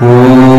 我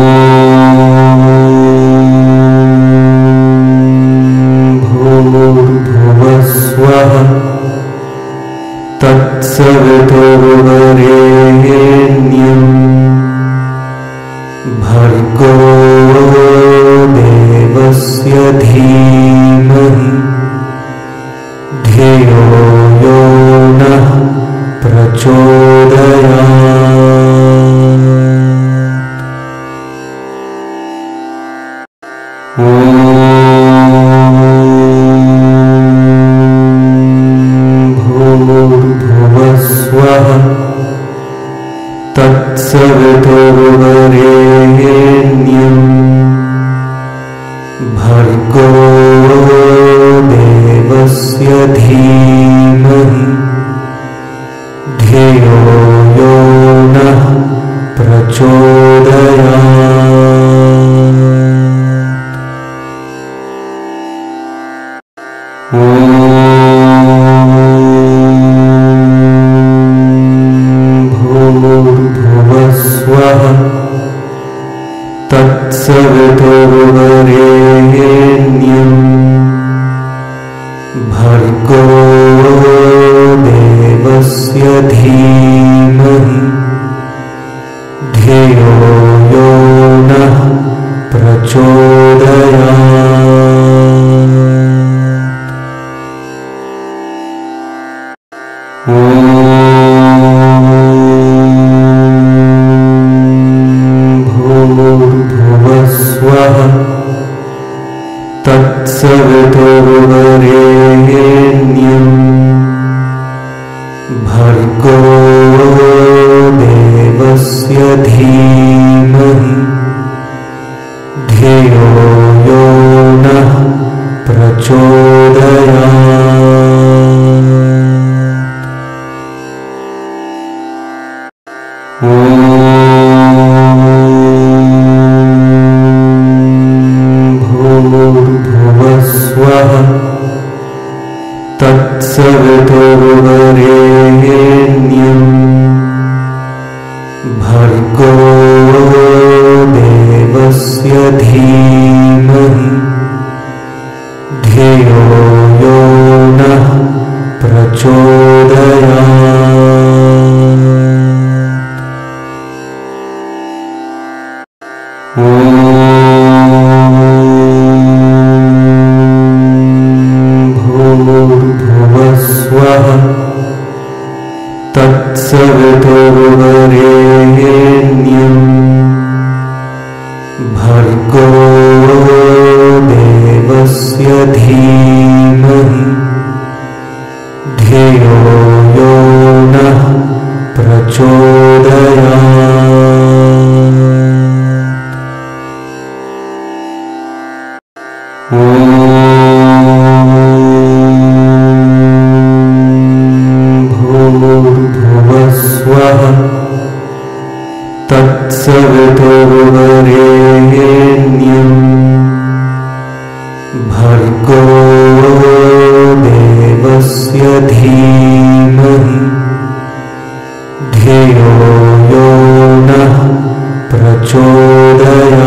Buddhaya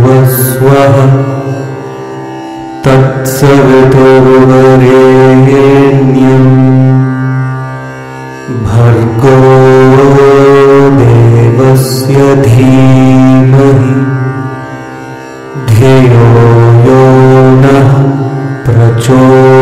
भूर्भुवस्वः तत्सवितुर्वरेण्यम् भर्गो देवस्य धीमहि धियो यो नः ॐ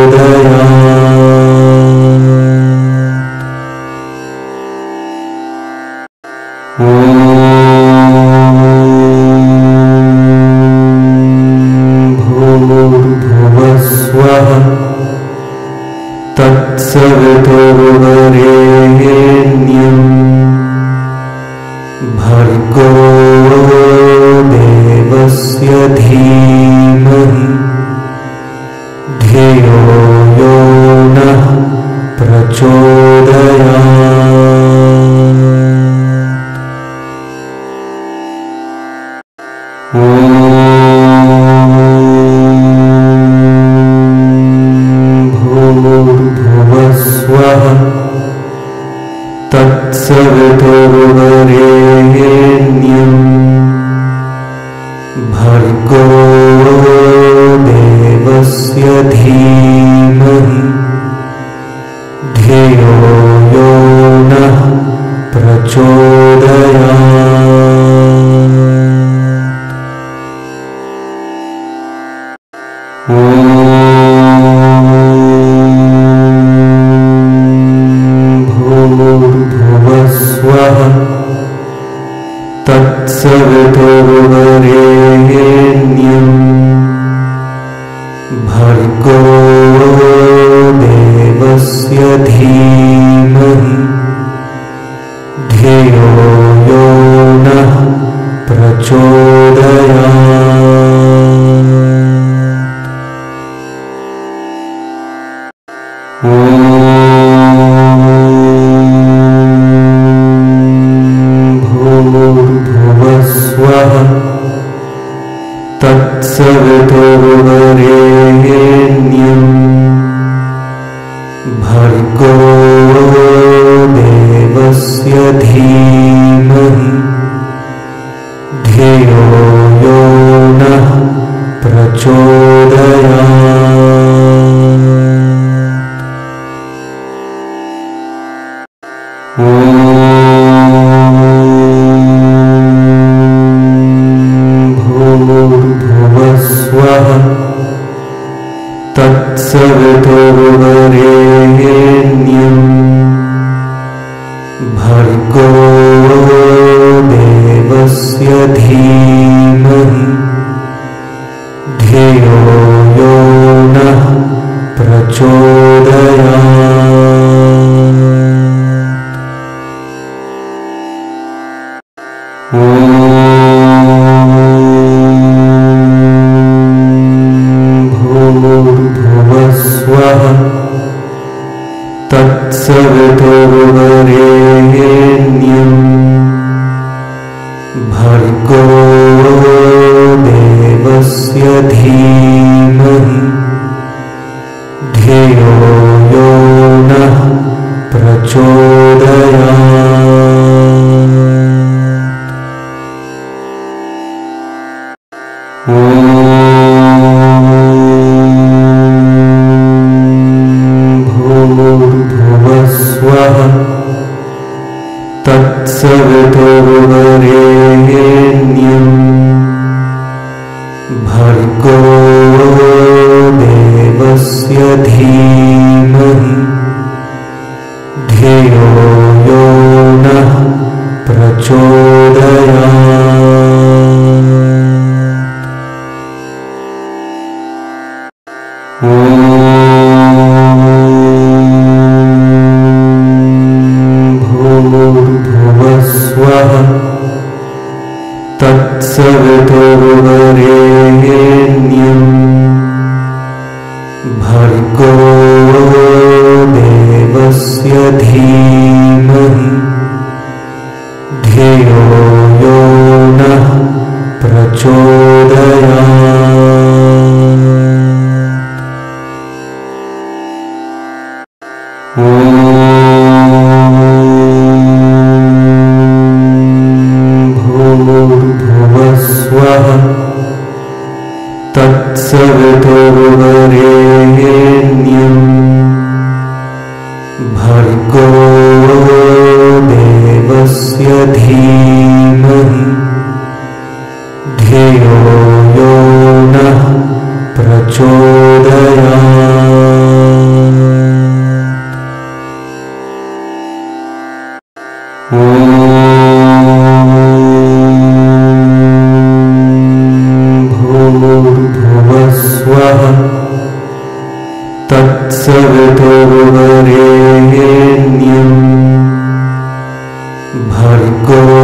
भर्गो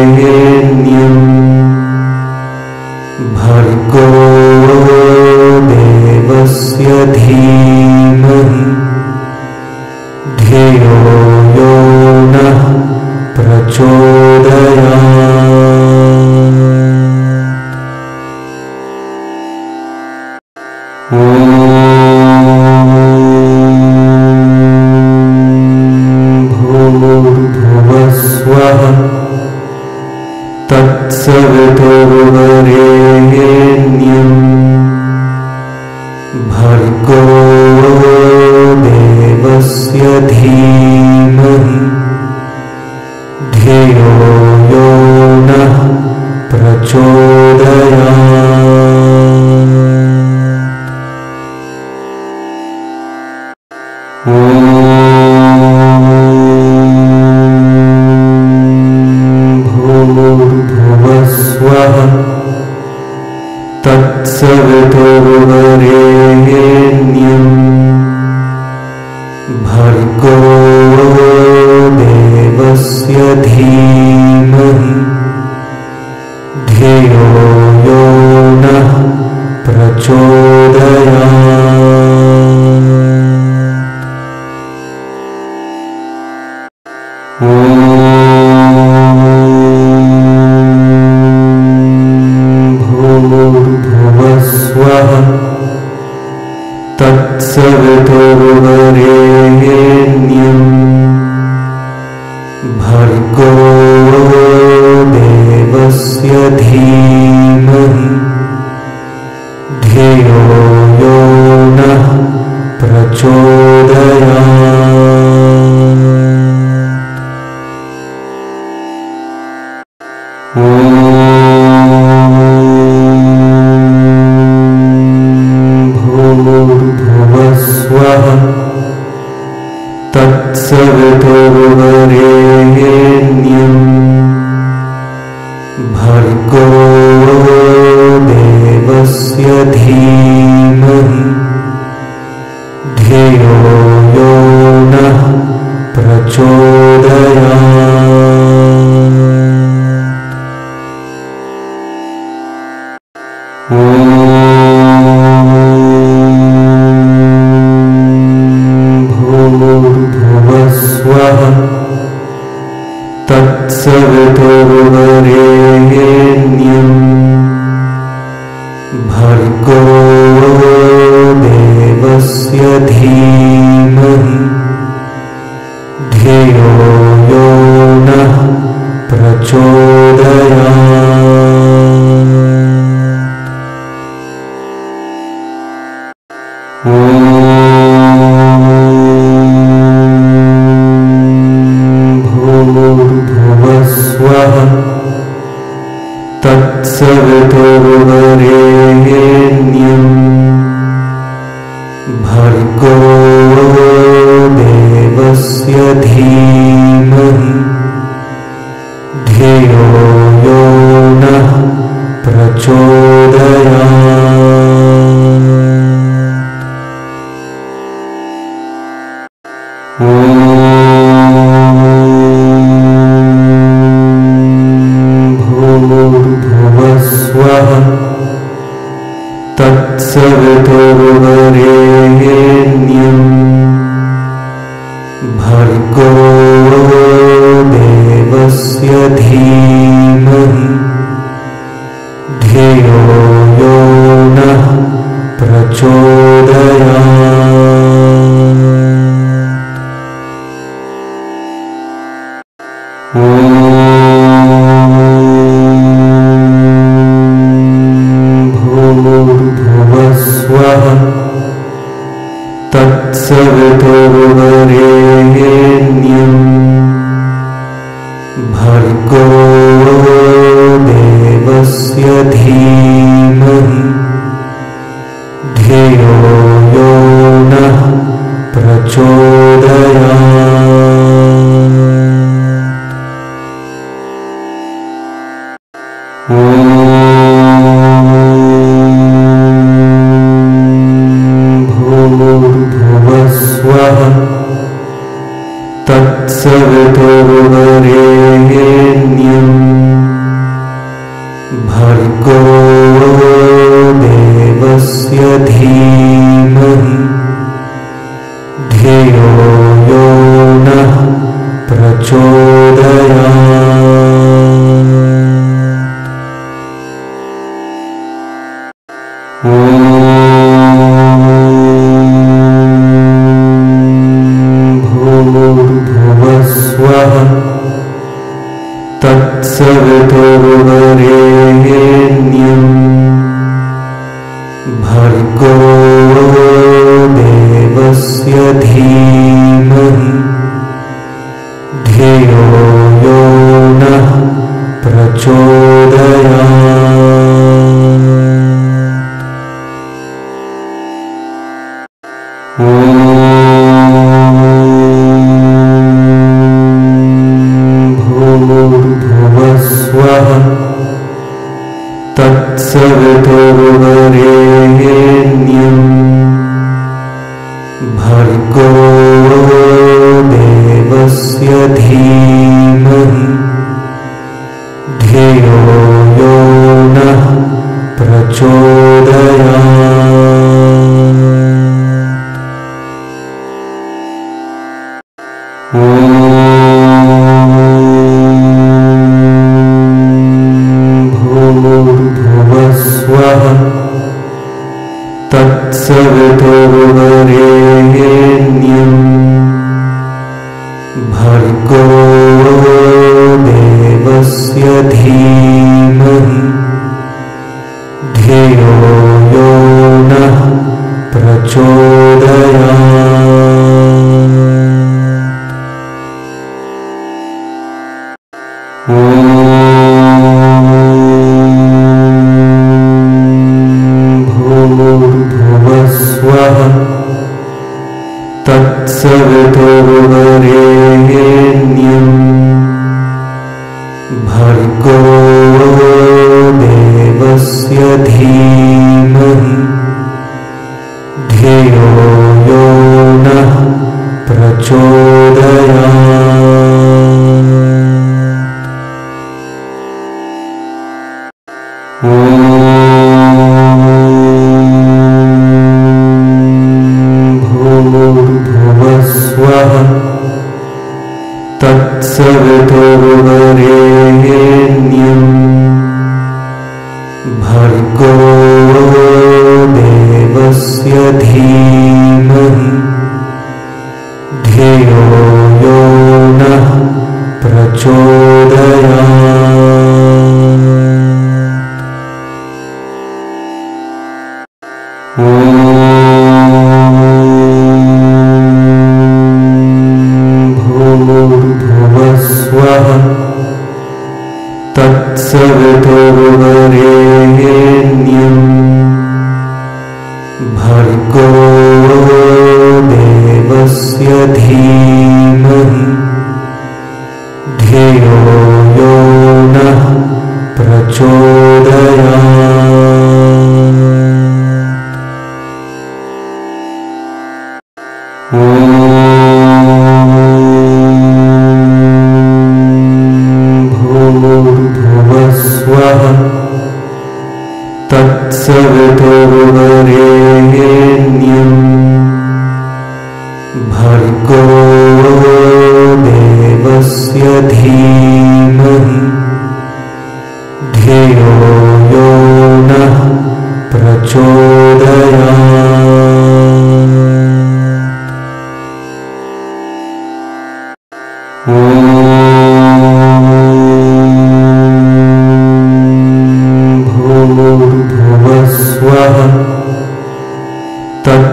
तत्सवितुर्वरेण्यम् भर्गो देवस्य धीमहि धियो यो नः प्रचोदयात् भर्गो देवस्य धीमहि।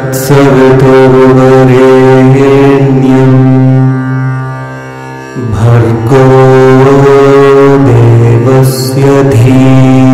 तत्सवितुर्वरेण्यम् भर्गो देवस्य धीमहि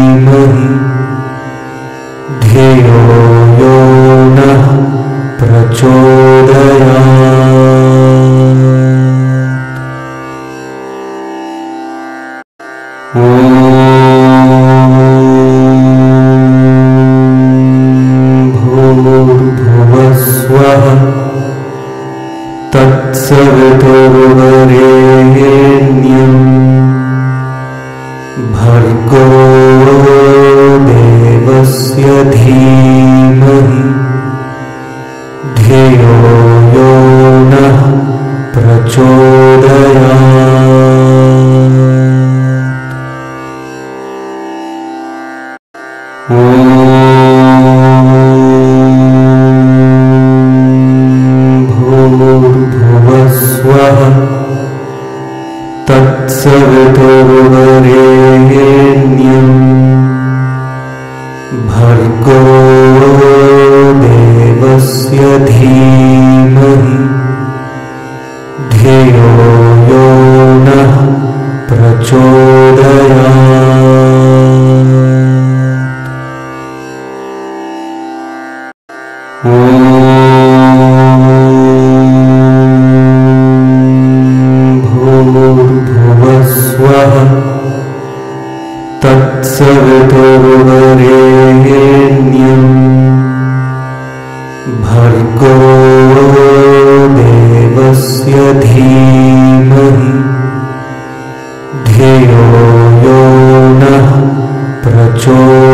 धियो यो नः ॐ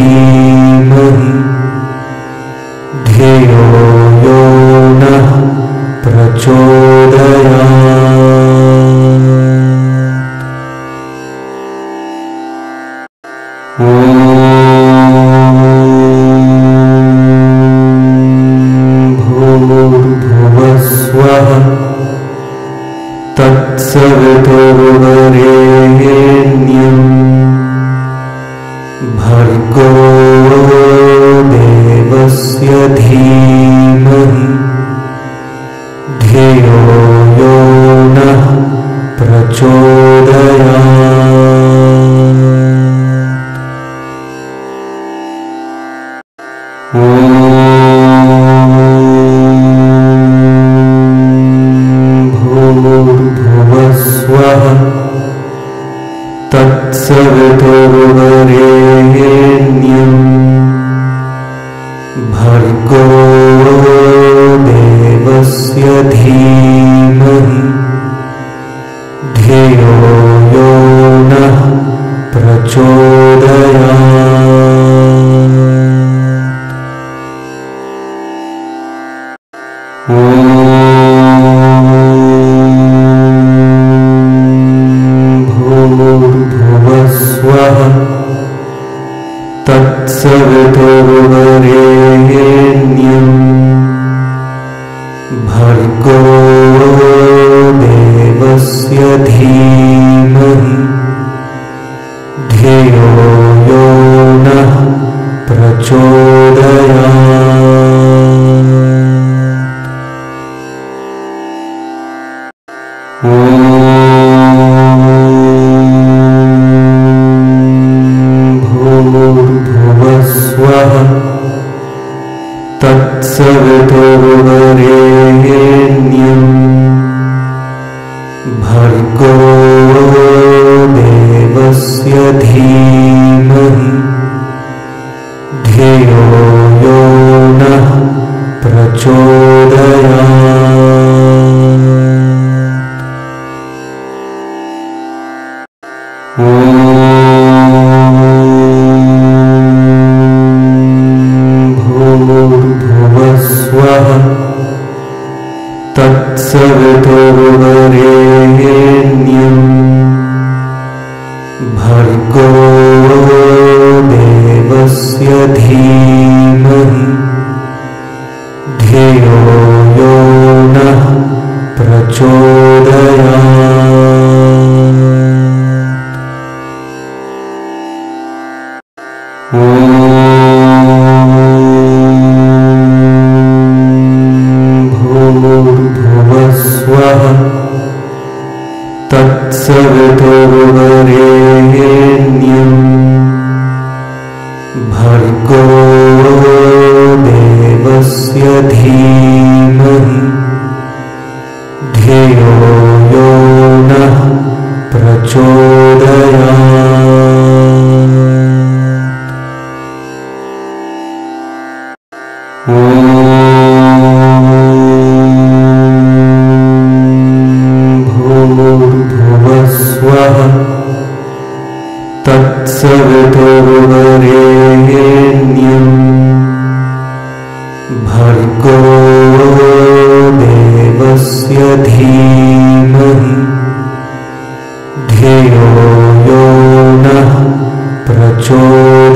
देवस्य तत्सवितुर्वरेण्यम् भर्गो देवस्य धीमहि धियो यो नः ॐ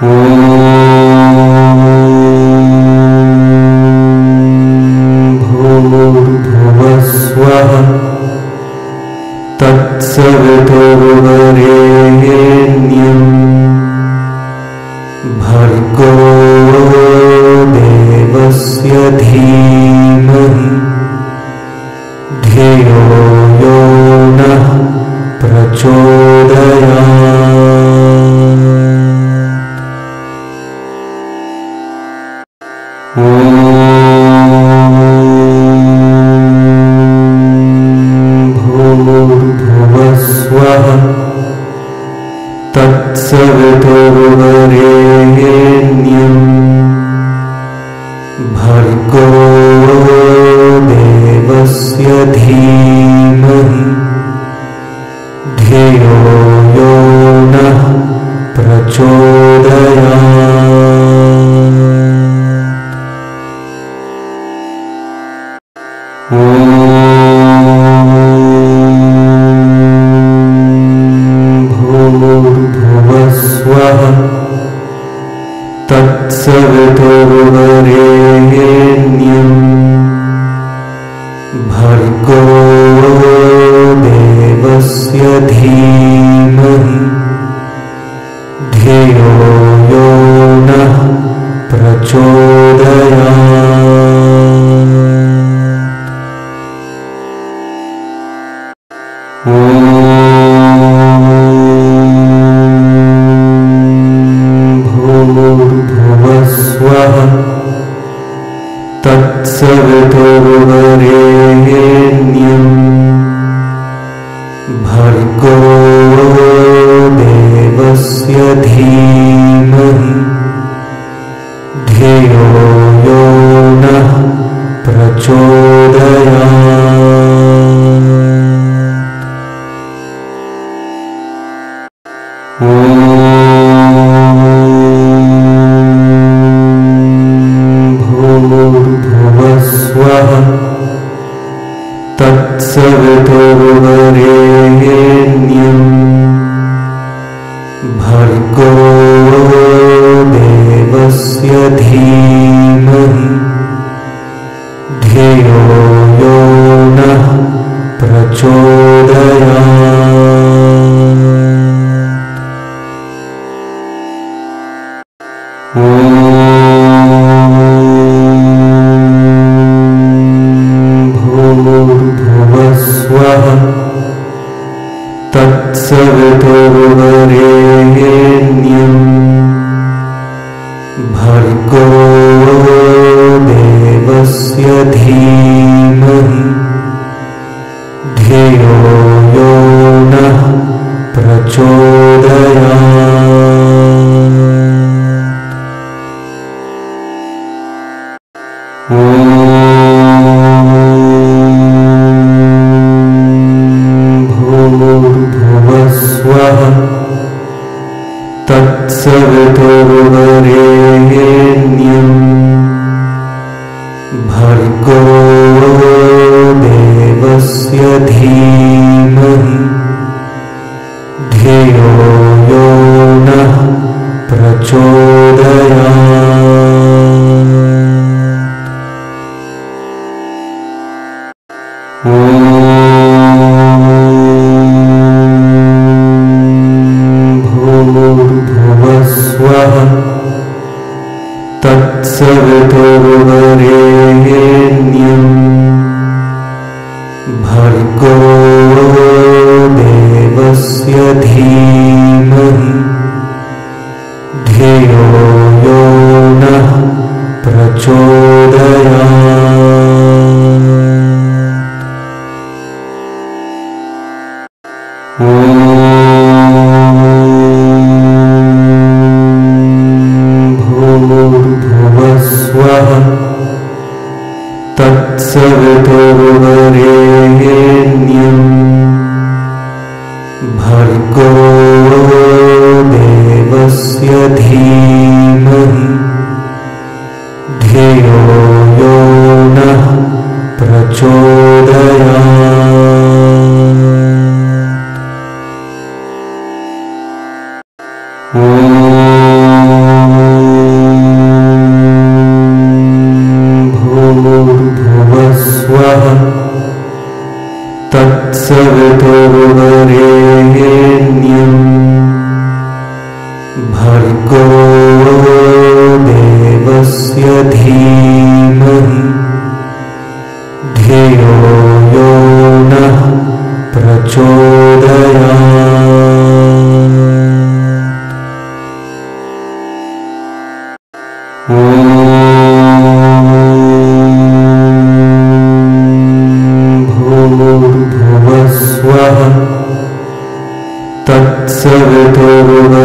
Oh. Jojo. Saripurna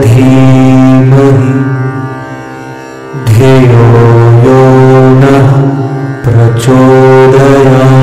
धीमहि धियो यो नः भूर्भुवस्वः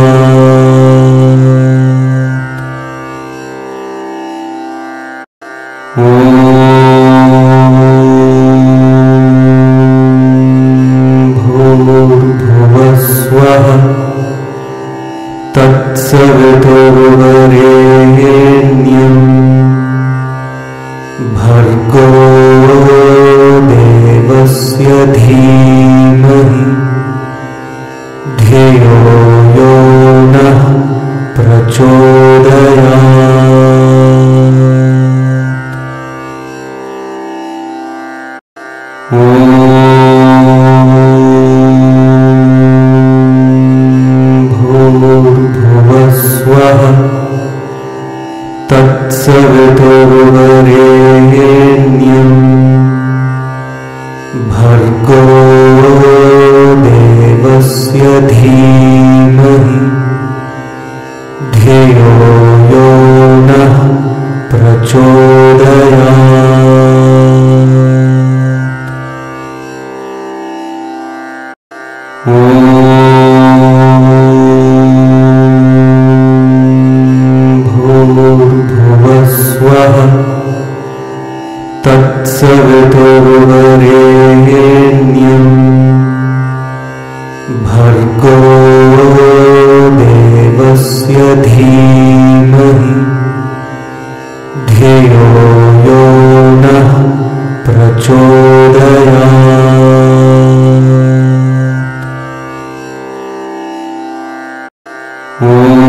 Oh.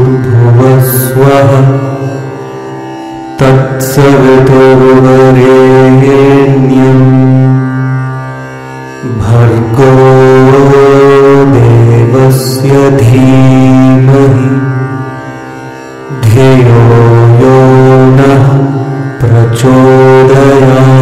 भूर्भुवस्वः तत्सवितुर्वरेण्यम् भर्गो देवस्य धीमहि धियो यो नः ॐ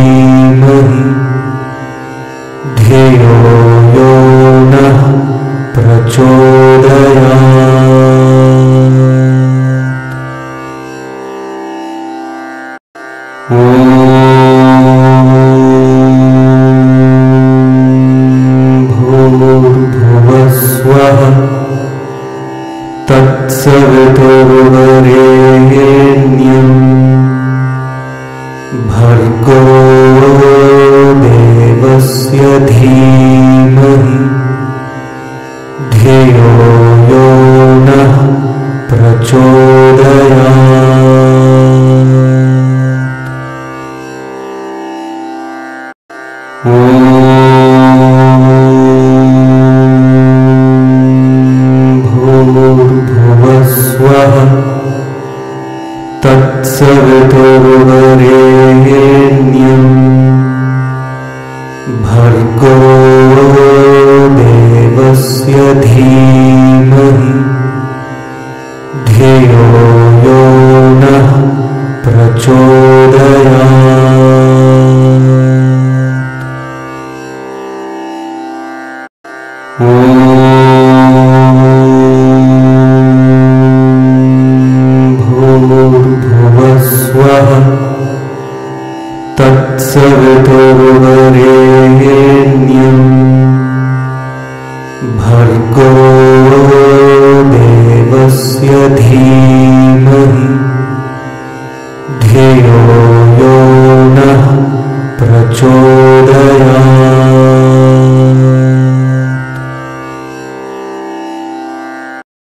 धीमहि धियो